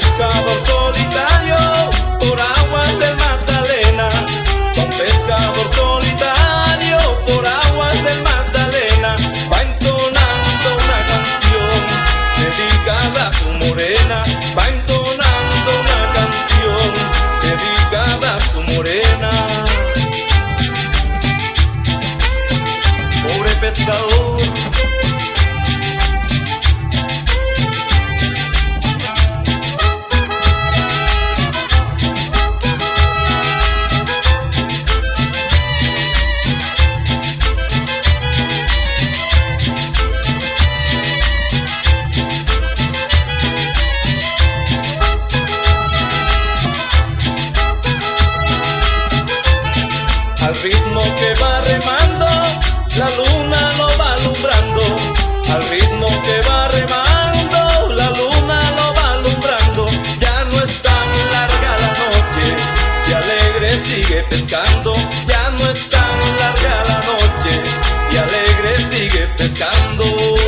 Pescador solitario por aguas del Magdalena, con pescador solitario por aguas del Magdalena, va entonando una canción dedicada a su morena, va entonando una canción dedicada a su morena. Pobre pescador Al ritmo que va remando, la luna lo va alumbrando. Al ritmo que va remando, la luna lo va alumbrando. Ya no es tan larga la noche, y alegre sigue pescando. Ya no es tan larga la noche, y alegre sigue pescando.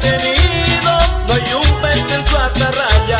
Suerte ha tenido, no hay un pez en su atarraya.